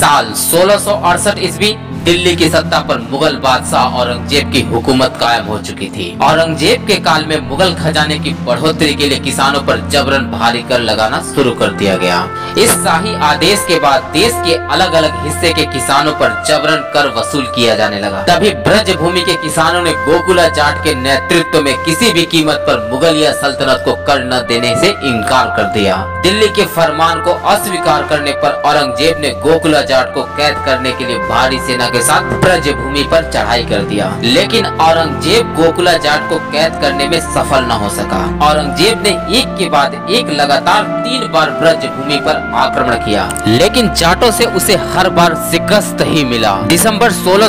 साल सोलह ईस्वी दिल्ली की सत्ता पर मुगल बादशाह औरंगज़ेब की हुकूमत कायम हो चुकी थी। औरंगज़ेब के काल में मुगल खजाने की बढ़ोतरी के लिए किसानों पर जबरन भारी कर लगाना शुरू कर दिया गया। इस शाही आदेश के बाद देश के अलग अलग हिस्से के किसानों पर जबरन कर वसूल किया जाने लगा। तभी ब्रज भूमि के किसानों ने गोकुला जाट के नेतृत्व में किसी भी कीमत पर मुगलिया सल्तनत को कर न देने से इनकार कर दिया। दिल्ली के फरमान को अस्वीकार करने पर औरंगज़ेब ने गोकुला जाट को कैद करने के लिए भारी सेना के साथ ब्रज भूमि पर चढ़ाई कर दिया। लेकिन औरंगज़ेब गोकुला जाट को कैद करने में सफल न हो सका। औरंगज़ेब ने एक के बाद एक लगातार तीन बार ब्रज भूमि पर आक्रमण किया। लेकिन जाटों से उसे हर बार शिकस्त ही मिला। दिसंबर सोलह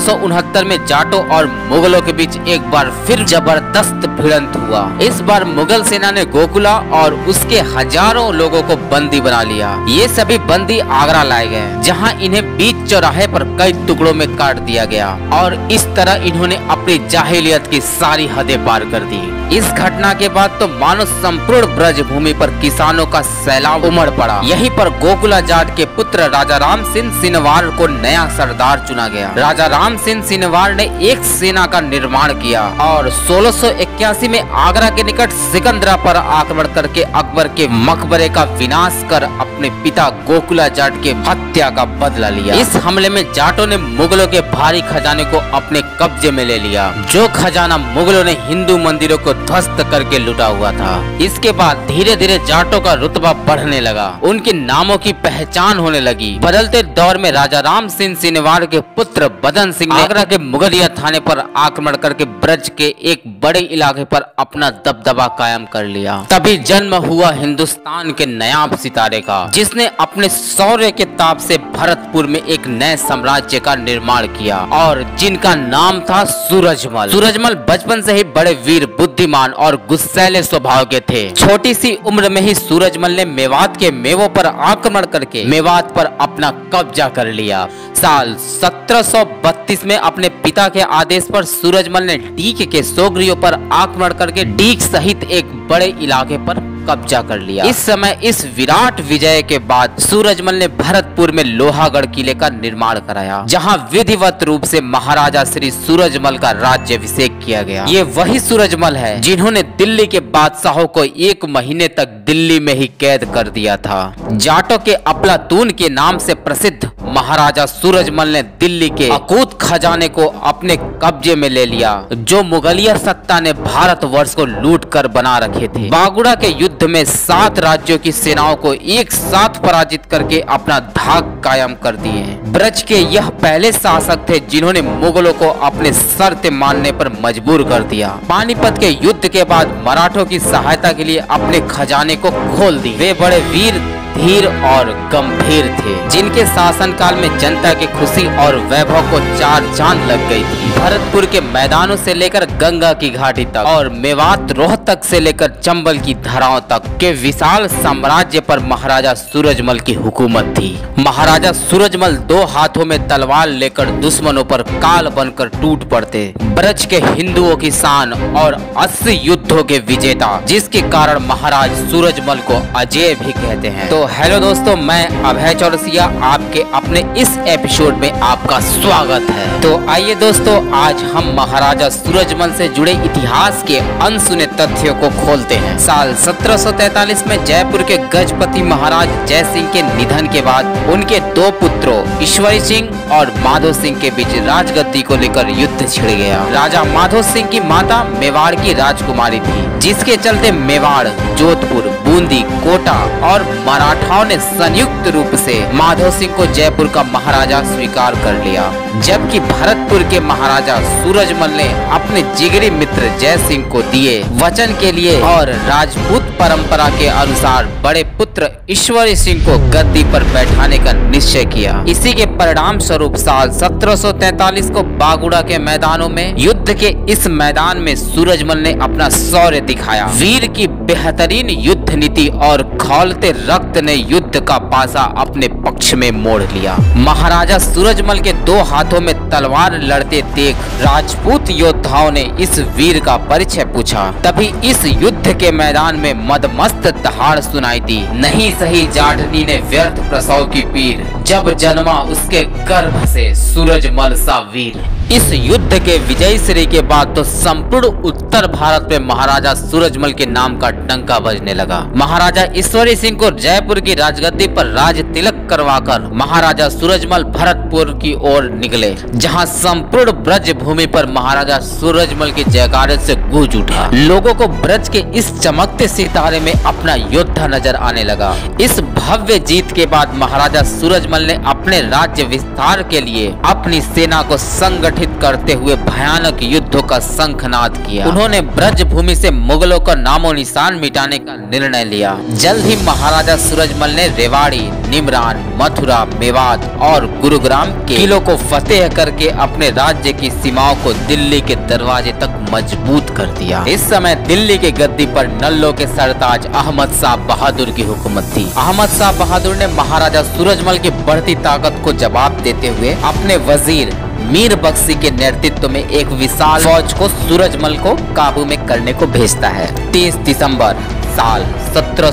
में जाटों और मुगलों के बीच एक बार फिर ज़बरदस्त भिड़ंत हुआ। इस बार मुगल सेना ने गोकुला और उसके हज़ारों लोगों को बंदी बना लिया। ये सभी बंदी आगरा लाए गए, जहाँ इन्हें बीच चौराहे पर कई टुकड़ों में काट दिया गया और इस तरह इन्होंने अपनी जाहिलियत की सारी हदें पार कर दी। इस घटना के बाद तो मानो संपूर्ण ब्रज भूमि पर किसानों का सैलाब उमड़ पड़ा। यहीं पर गोकुला जाट के पुत्र राजा राम सिंह सिनवार को नया सरदार चुना गया। राजा राम सिंह सिनवार ने एक सेना का निर्माण किया और 1681 में आगरा के निकट सिकंदरा पर आक्रमण करके अकबर के मकबरे का विनाश कर अपने पिता गोकुला जाट के हत्या का बदला लिया। इस हमले में जाटों ने मुगलों के भारी खजाने को अपने कब्जे में ले लिया। जो खजाना मुगलों ने हिंदू मंदिरों को ध्वस्त करके लुटा हुआ था। इसके बाद धीरे धीरे जाटों का रुतबा बढ़ने लगा। उनके नामों की पहचान होने लगी। बदलते दौर में राजा राम सिंह सिनेवार के पुत्र बदन सिंह आगरा के मुगलिया थाने पर आक्रमण करके ब्रज के एक बड़े इलाके पर अपना दबदबा कायम कर लिया। तभी जन्म हुआ हिंदुस्तान के नयाब सितारे का, जिसने अपने शौर्य के ताप से भरतपुर में एक नए साम्राज्य का निर्माण किया और जिनका नाम था सूरजमल। सूरजमल बचपन से ही बड़े वीर, बुद्धिमान और गुस्सैले स्वभाव के थे। छोटी सी उम्र में ही सूरजमल ने मेवात के मेवों पर आक्रमण करके मेवात पर अपना कब्जा कर लिया। साल 1732 में अपने पिता के आदेश पर सूरजमल ने डीक के सोगरियों पर आक्रमण करके डीक सहित एक बड़े इलाके पर कब्जा कर लिया। इस समय इस विराट विजय के बाद सूरजमल ने भरतपुर में लोहागढ़ किले का निर्माण कराया, जहाँ विधिवत रूप से महाराजा श्री सूरजमल का राज्य अभिषेक किया गया। ये वही सूरजमल है जिन्होंने दिल्ली के बादशाहों को एक महीने तक दिल्ली में ही कैद कर दिया था। जाटो के अपलातून के नाम से प्रसिद्ध महाराजा सूरजमल ने दिल्ली के अकूत खजाने को अपने कब्जे में ले लिया, जो मुगलिया सत्ता ने भारत वर्ष को लूट कर बना रखे थे। बागुड़ा के युद्ध में सात राज्यों की सेनाओं को एक साथ पराजित करके अपना धाक कायम कर दिए। ब्रज के यह पहले शासक थे जिन्होंने मुगलों को अपने शर्त मानने पर मजबूर कर दिया। पानीपत के युद्ध के बाद मराठों की सहायता के लिए अपने खजाने को खोल दी वे बड़े वीर धीर और गंभीर थे, जिनके शासन काल में जनता की खुशी और वैभव को चार चाँद लग गई थी। भरतपुर के मैदानों से लेकर गंगा की घाटी तक और मेवात रोहतक से लेकर चंबल की धराओं तक के विशाल साम्राज्य पर महाराजा सूरजमल की हुकूमत थी। महाराजा सूरजमल दो हाथों में तलवार लेकर दुश्मनों पर काल बनकर टूट पड़ते। ब्रज के हिंदुओं की शान और अस्सी युद्धों के विजेता, जिसके कारण महाराज सूरजमल को अजय भी कहते हैं। तो हेलो दोस्तों, मैं अभय चौरसिया, आपके अपने इस एपिसोड में आपका स्वागत है। तो आइए दोस्तों, आज हम महाराजा सूरजमल से जुड़े इतिहास के अनसुने तथ्यों को खोलते हैं। साल 1743 में जयपुर के गजपति महाराज जय सिंह के निधन के बाद उनके दो पुत्रों, ईश्वरी सिंह और माधो सिंह के बीच राजगद्दी को लेकर युद्ध छिड़ गया। राजा माधो सिंह की माता मेवाड़ की राजकुमारी थी, जिसके चलते मेवाड़, जोधपुर, बूंदी, कोटा और मराठाओं ने संयुक्त रूप से माधव सिंह को जयपुर का महाराजा स्वीकार कर लिया। जबकि भरतपुर के महाराजा सूरजमल ने अपने जिगरी मित्र जय सिंह को दिए वचन के लिए और राजपूत परंपरा के अनुसार बड़े पुत्र ईश्वरी सिंह को गद्दी पर बैठाने का निश्चय किया। इसी के परिणाम स्वरूप साल 1743 को बागुड़ा के मैदानों में, युद्ध के इस मैदान में सूरजमल ने अपना शौर्य दिखाया। वीर की बेहतरीन युद्ध नीति और खौलते रक्त ने युद्ध का पासा अपने पक्ष में मोड़ लिया। महाराजा सूरजमल के दो हाथों में तलवार लड़ते देख राजपूत योद्धाओं ने इस वीर का परिचय पूछा। तभी इस युद्ध के मैदान में मदमस्त दहाड़ सुनाई दी। नहीं सही जाटनी ने व्यर्थ प्रसव की पीर। जब जन्मा उसके गर्भ से सूरजमल सा वीर। इस युद्ध के विजय श्री के बाद तो संपूर्ण उत्तर भारत में महाराजा सूरजमल के नाम का डंका बजने लगा। महाराजा ईश्वरी सिंह को जयपुर की राजगद्दी पर राज तिलक करवाकर महाराजा सूरजमल भरतपुर की ओर निकले, जहाँ संपूर्ण ब्रज भूमि पर महाराजा सूरजमल की जयकारे से गूंज उठा। लोगों को ब्रज के इस चमकते सितारे में अपना योद्धा नज़र आने लगा। इस भव्य जीत के बाद महाराजा सूरजमल ने अपने राज्य विस्तार के लिए अपनी सेना को संगठित करते हुए भयानक युद्धों का शंखनाद किया। उन्होंने ब्रज भूमि से मुगलों का नामो निशान मिटाने का निर्णय लिया। जल्द ही महाराजा सूरजमल ने रेवाड़ी, निमरान, मथुरा, मेवात और गुरुग्राम के किलों को फतेह करके अपने राज्य की सीमाओं को दिल्ली के दरवाजे तक मज़बूत कर दिया। इस समय दिल्ली के गद्दी पर नल्लो के सरताज अहमद शाह बहादुर की हुकूमत थी। अहमद शाह बहादुर ने महाराजा सूरजमल की बढ़ती ताकत को जवाब देते हुए अपने वज़ीर मीर बख्शी के नेतृत्व में एक विशाल फौज को सूरजमल को काबू में करने को भेजता है। 30 दिसंबर साल सत्रह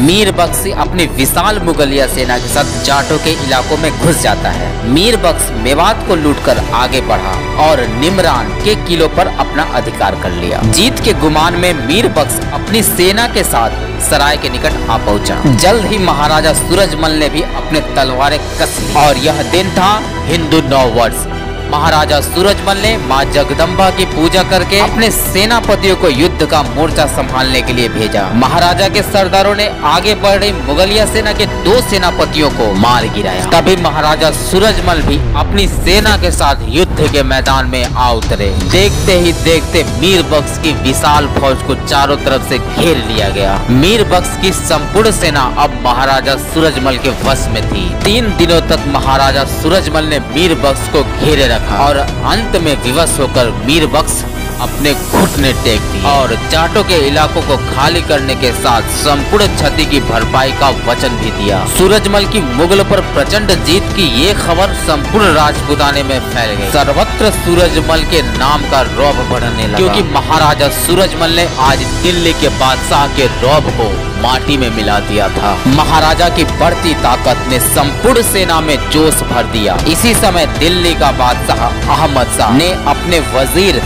मीर बख्शी अपनी विशाल मुगलिया सेना के साथ जाटों के इलाकों में घुस जाता है। मीर बख्श मेवात को लूटकर आगे बढ़ा और निमरान के किलों पर अपना अधिकार कर लिया। जीत के गुमान में मीर बख्श अपनी सेना के साथ सराय के निकट आ पहुँचा। जल्द ही महाराजा सूरजमल ने भी अपने तलवारें कस और यह दिन था हिंदू नौ वर्ष। महाराजा सूरजमल ने माँ जगदम्बा की पूजा करके अपने सेनापतियों को युद्ध का मोर्चा संभालने के लिए भेजा। महाराजा के सरदारों ने आगे बढ़ रही मुगलिया सेना के दो सेनापतियों को मार गिराया। तभी महाराजा सूरजमल भी अपनी सेना के साथ युद्ध के मैदान में आ उतरे। देखते ही देखते मीर बख्श की विशाल फौज को चारों तरफ़ से घेर लिया गया। मीर बख्श की संपूर्ण सेना अब महाराजा सूरजमल के वश में थी। तीन दिनों तक महाराजा सूरजमल ने मीर बख्श को घेरे रखा। और अंत में विवश होकर मीर बख्श अपने घुटने टेक दिए और जाटों के इलाकों को खाली करने के साथ संपूर्ण क्षति की भरपाई का वचन भी दिया। सूरजमल की मुगल पर प्रचंड जीत की ये खबर संपूर्ण राजपुताने में फैल गई। सर्वत्र सूरजमल के नाम का रौब बढ़ने लगा। क्योंकि महाराजा सूरजमल ने आज दिल्ली के बादशाह के रौब को माटी में मिला दिया था। महाराजा की बढ़ती ताकत ने संपूर्ण सेना में जोश भर दिया। इसी समय दिल्ली का बादशाह अहमद शाह ने अपने वज़ीर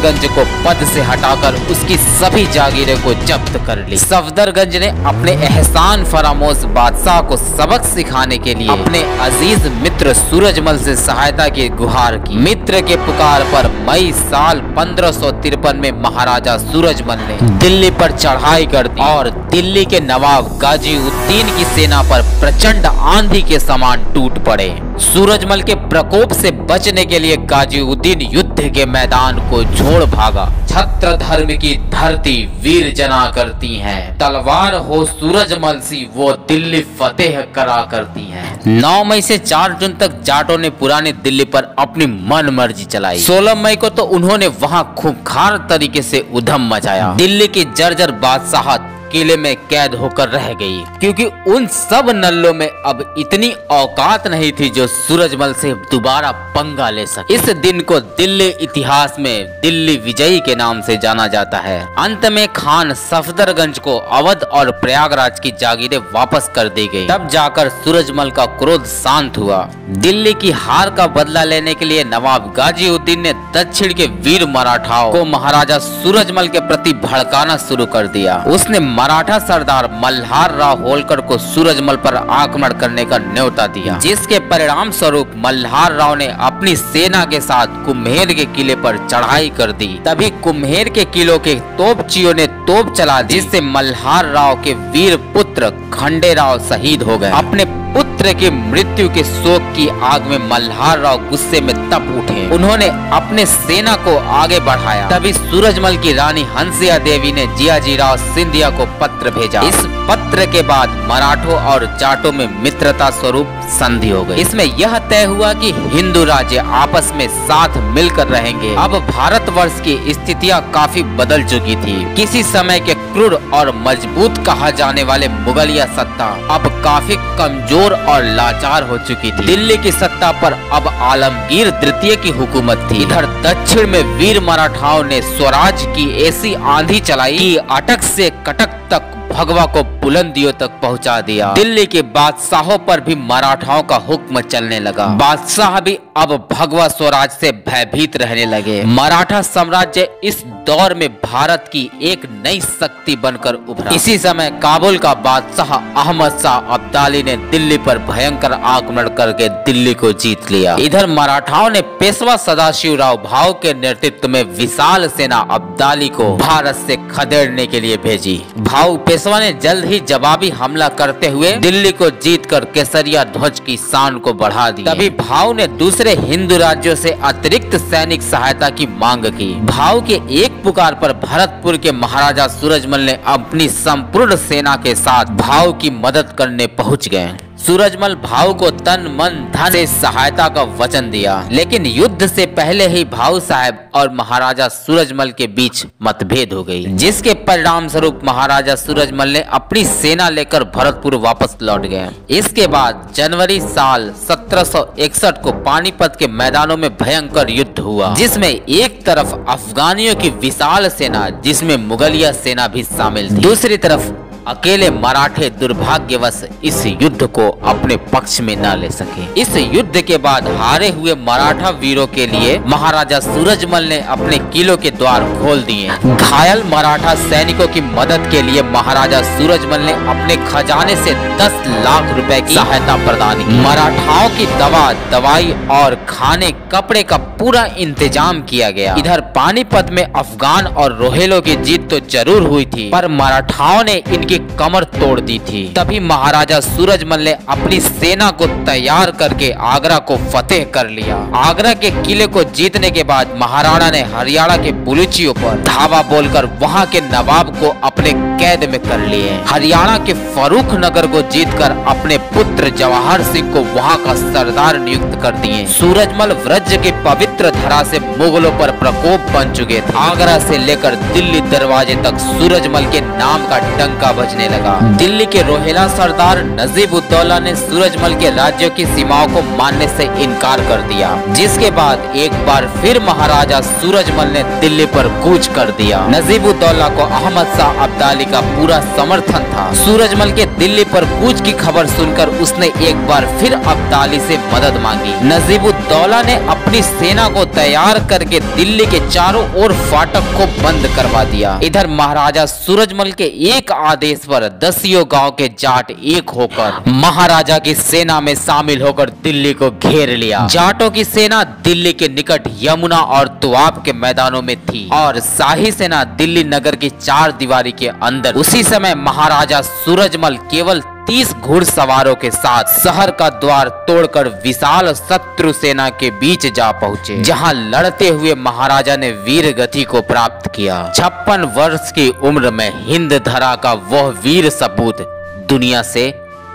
सफदरगंज को पद से हटाकर उसकी सभी जागीरें को जब्त कर ली। सफदरगंज ने अपने एहसान फरामोश बादशाह को सबक सिखाने के लिए अपने अज़ीज़ मित्र सूरजमल से सहायता की गुहार की। मित्र के पुकार पर मई साल पंद्रह में महाराजा सूरजमल ने दिल्ली पर चढ़ाई कर दी और दिल्ली के नवाब गाजी उद्दीन की सेना पर प्रचंड आंधी के समान टूट पड़े। सूरजमल के प्रकोप से बचने के लिए गाजीउद्दीन युद्ध के मैदान को छोड़ भागा। छत्र धर्म की धरती वीर जना करती है। तलवार हो सूरजमल सी, वो दिल्ली फतेह करा करती है। 9 मई से 4 जून तक जाटों ने पुराने दिल्ली पर अपनी मन मर्ज़ी चलाई। 16 मई को तो उन्होंने वहाँ खूंखार तरीके से उधम मचाया। दिल्ली की जर्जर बादशाहत किले में कैद होकर रह गई, क्योंकि उन सब नल्लों में अब इतनी औकात नहीं थी जो सूरजमल से दोबारा पंगा ले सके। इस दिन को दिल्ली इतिहास में दिल्ली विजयी के नाम से जाना जाता है। अंत में खान सफदरगंज को अवध और प्रयागराज की जागीरें वापस कर दी गई। तब जाकर सूरजमल का क्रोध शांत हुआ। दिल्ली की हार का बदला लेने के लिए नवाब गाजीउद्दीन ने दक्षिण के वीर मराठाओं को महाराजा सूरजमल के प्रति भड़काना शुरू कर दिया। उसने मराठा सरदार मल्हार राव होलकर को सूरजमल पर आक्रमण करने का न्योता दिया, जिसके परिणाम स्वरूप मल्हार राव ने अपनी सेना के साथ कुम्हेर के किले पर चढ़ाई कर दी। तभी कुम्हेर के किलो के तोपचियों ने तोप चला दी, जिससे मल्हार राव के वीर पुत्र खंडे राव शहीद हो गए। अपने पुत्र की मृत्यु के शोक की आग में मल्हार राव गुस्से में तप उठे। उन्होंने अपने सेना को आगे बढ़ाया। तभी सूरजमल की रानी हंसिया देवी ने जियाजी राव सिंधिया को पत्र भेजा। इस पत्र सत्र के बाद मराठों और जाटों में मित्रता स्वरूप संधि हो गई। इसमें यह तय हुआ कि हिंदू राज्य आपस में साथ मिलकर रहेंगे। अब भारतवर्ष की स्थितियाँ काफ़ी बदल चुकी थी। किसी समय के क्रूर और मज़बूत कहा जाने वाले मुगलिया सत्ता अब काफ़ी कमज़ोर और लाचार हो चुकी थी। दिल्ली की सत्ता पर अब आलमगीर द्वितीय की हुकूमत थी। इधर दक्षिण में वीर मराठाओं ने स्वराज की ऐसी आंधी चलाई कि अटक से कटक तक भगवा को बुलंदियों तक पहुँचा दिया। दिल्ली के बादशाहों पर भी मराठाओं का हुक्म चलने लगा। बादशाह भी अब भगवा स्वराज से भयभीत रहने लगे। मराठा साम्राज्य इस दौर में भारत की एक नई शक्ति बनकर उभरा। इसी समय काबुल का बादशाह अहमद शाह अब्दाली ने दिल्ली पर भयंकर आक्रमण करके दिल्ली को जीत लिया। इधर मराठाओं ने पेशवा सदाशिव राव भाव के नेतृत्व में विशाल सेना अब्दाली को भारत से खदेड़ने के लिए भेजी। भाव पेशवा ने जल्द ही जवाबी हमला करते हुए दिल्ली को जीतकर केसरिया ध्वज की शान को बढ़ा दी तभी भाव ने दूसरे हिंदू राज्यों से अतिरिक्त सैनिक सहायता की मांग की। भाव के एक पुकार पर भरतपुर के महाराजा सूरजमल ने अपनी संपूर्ण सेना के साथ भाव की मदद करने पहुँच गए। सूरजमल भाव को तन, मन, धन से सहायता का वचन दिया। लेकिन युद्ध से पहले ही भाव साहब और महाराजा सूरजमल के बीच मतभेद हो गई, जिसके परिणाम स्वरूप महाराजा सूरजमल ने अपनी सेना लेकर भरतपुर वापस लौट गए। इसके बाद जनवरी साल 1761 को पानीपत के मैदानों में भयंकर युद्ध हुआ, जिसमें एक तरफ़ अफगानियों की विशाल सेना, जिसमें मुगलिया सेना भी शामिल थी। दूसरी तरफ़ अकेले मराठे दुर्भाग्यवश इस युद्ध को अपने पक्ष में न ले सके। इस युद्ध के बाद हारे हुए मराठा वीरों के लिए महाराजा सूरजमल ने अपने किलों के द्वार खोल दिए। घायल मराठा सैनिकों की मदद के लिए महाराजा सूरजमल ने अपने खजाने से 10 लाख रुपए की सहायता प्रदान की। मराठाओं की दवा, दवाई और खाने, कपड़े का पूरा इंतज़ाम किया गया। इधर पानीपत में अफगान और रोहेलो की जीत तो ज़रूर हुई थी, पर मराठाओं ने इनकी कमर तोड़ दी थी। तभी महाराजा सूरजमल ने अपनी सेना को तैयार करके आगरा को फतेह कर लिया। आगरा के किले को जीतने के बाद महाराणा ने हरियाणा के बुलुचियों पर धावा बोलकर वहाँ के नवाब को अपने कैद में कर लिए। हरियाणा के फरूख नगर को जीतकर अपने पुत्र जवाहर सिंह को वहाँ का सरदार नियुक्त कर दिए। सूरजमल व्रज के पवित्र धरा से मुगलों पर प्रकोप बन चुके थे। आगरा से लेकर दिल्ली दरवाजे तक सूरजमल के नाम का डंका बजने लगा। दिल्ली के रोहेला सरदार नजीब उद्दौला ने सूरजमल के राज्यों की सीमाओं को मानने से इनकार कर दिया, जिसके बाद एक बार फिर महाराजा सूरजमल ने दिल्ली पर कूच कर दिया। नजीब उद्दौला को अहमद शाह अब्दाली का पूरा समर्थन था। सूरजमल के दिल्ली पर कूच की खबर सुनकर उसने एक बार फिर अब्दाली से मदद मांगी। नजीब उद्दौला ने अपनी सेना को तैयार करके दिल्ली के चारों ओर फाटक को बंद करवा दिया। इधर महाराजा सूरजमल के एक आदेश पर दसियों गाँव के जाट एक होकर महाराजा की सेना में शामिल होकर दिल्ली को घेर लिया। जाटों की सेना दिल्ली के निकट यमुना और तुआब के मैदानों में थी और शाही सेना दिल्ली नगर की चार दीवारी के अंदर। उसी समय महाराजा सूरजमल केवल तीस घुड़सवारों के साथ शहर का द्वार तोड़कर विशाल शत्रु सेना के बीच जा पहुँचे, जहाँ लड़ते हुए महाराजा ने वीर गति को प्राप्त किया। छप्पन वर्ष की उम्र में हिंद धरा का वह वीर सपूत दुनिया से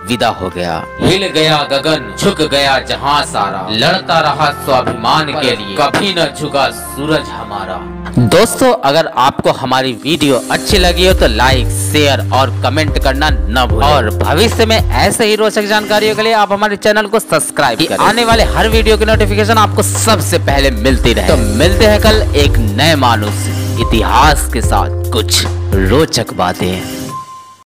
विदा हो गया। हिल गया गगन झुक गया जहाँ सारा। लड़ता रहा स्वाभिमान के लिए। कभी न झुका सूरज हमारा। दोस्तों अगर आपको हमारी वीडियो अच्छी लगी हो तो लाइक शेयर और कमेंट करना न भूलें। और भविष्य में ऐसे ही रोचक जानकारियों के लिए आप हमारे चैनल को सब्सक्राइब करें। आने वाले हर वीडियो की नोटिफिकेशन आपको सबसे पहले मिलती रहे। तो मिलते हैं कल एक नए मानुष इतिहास के साथ। कुछ रोचक बातें।